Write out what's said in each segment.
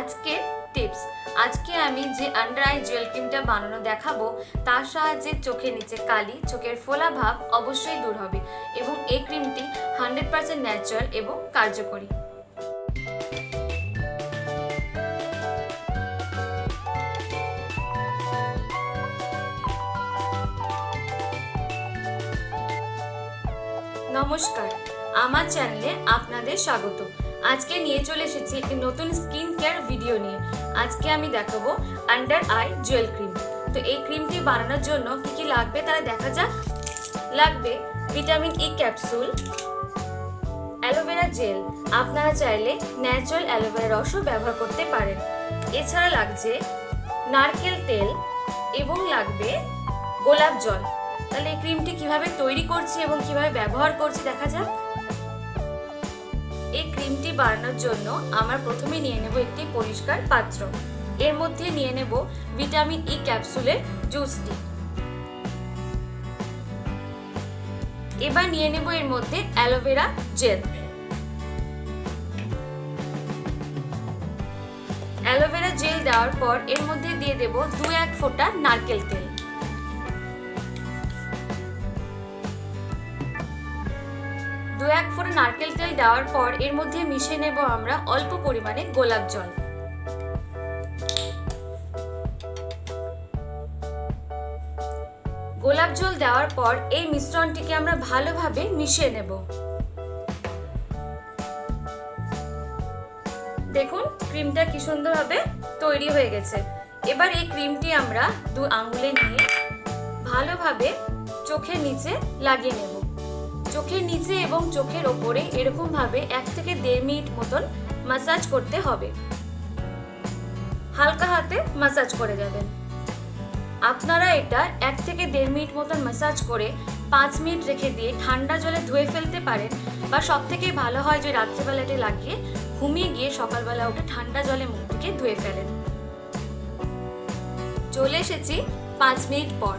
আজকে টিপস। আজকে আমি যে আন্ডার আই জুয়েল ক্রিমটা বানানো দেখাবো, তার সাহায্যে চোখের নিচে কালি, চোখের ফোলা ভাব অবশ্যই দূর হবে এবং এই ক্রিমটি হান্ড্রেড পার্সেন্ট ন্যাচারাল এবং কার্যকরী। নমস্কার, আমার চ্যানেলে আপনাদের স্বাগত। আজকে নিয়ে চলে এসেছি একটি নতুন স্কিন কেয়ার ভিডিও নিয়ে। আজকে আমি দেখাবো আন্ডার আই জুয়েল ক্রিম তো এই ক্রিমটি বানানোর জন্য কি কি লাগবে তাহলে দেখা যাক। লাগবে vitamin E capsule aloe vera gel আপনারা চাইলে ন্যাচারাল অ্যালোভেরা রসও ব্যবহার করতে পারেন। এছাড়া লাগছে নারকেল তেল এবং লাগবে গোলাপ জল। তাহলে এই ক্রিমটি কীভাবে তৈরি করছি এবং কীভাবে ব্যবহার করছি দেখা যাক। এই ক্রিমটি বানানোর জন্য আমরা প্রথমে নিয়ে নেব একটি পরিষ্কার পাত্র। এর মধ্যে নিয়ে নেব ভিটামিন ই ক্যাপসুলের জুসটি। এবার নিয়ে নেব এর মধ্যে অ্যালোভেরা জেল। অ্যালোভেরা জেল দেওয়ার পর এর মধ্যে দিয়ে দেব দু এক ফোঁটা নারকেল তেল। নারকেল তেল দেওয়ার পর এর মধ্যে মিশিয়ে নেব আমরা অল্প পরিমাণে গোলাপ জল। গোলাপ জল দেওয়ার পর এই মিশ্রণটিকে আমরা ভালোভাবে মিশিয়ে নেব। দেখুন, ক্রিমটা কি সুন্দরভাবে তৈরি হয়ে গেছে। এবার এই ক্রিমটি আমরা দু আঙ্গুলে নিয়ে ভালোভাবে চোখের নিচে লাগিয়ে নেব। চোখের নিচে এবং চোখের ওপরে এরকম ভাবে এক থেকে দেড় মিনিট মতন মাসাজ করতে হবে। হালকা হাতে মাসাজ করে যাবেন। আপনারা এটা এক থেকে দেড় মিনিট মতন মাসাজ করে পাঁচ মিনিট রেখে দিয়ে ঠান্ডা জলে ধুয়ে ফেলতে পারেন বা সব থেকে ভালো হয় যে রাত্রিবেলাতে লাগিয়ে ঘুমিয়ে গিয়ে সকালবেলা উঠে ঠান্ডা জলে মুখটিকে ধুয়ে ফেলেন। চলে এসেছি পাঁচ মিনিট পর।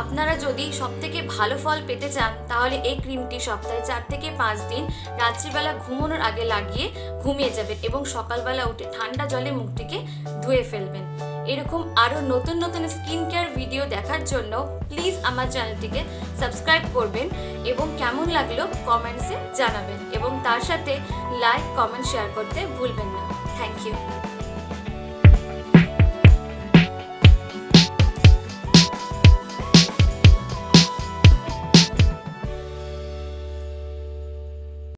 আপনারা যদি সব থেকে ভালো ফল পেতে চান, তাহলে এই ক্রিমটি সপ্তাহে চার থেকে পাঁচ দিন রাত্রিবেলা ঘুমানোর আগে লাগিয়ে ঘুমিয়ে যাবেন এবং সকালবেলা উঠে ঠান্ডা জলে মুখটিকে ধুয়ে ফেলবেন। এরকম আরও নতুন নতুন স্কিন কেয়ার ভিডিও দেখার জন্য প্লিজ আমার চ্যানেলটিকে সাবস্ক্রাইব করবেন এবং কেমন লাগল কমেন্টসে জানাবেন। এবং তার সাথে লাইক কমেন্ট শেয়ার করতে ভুলবেন না। Thank you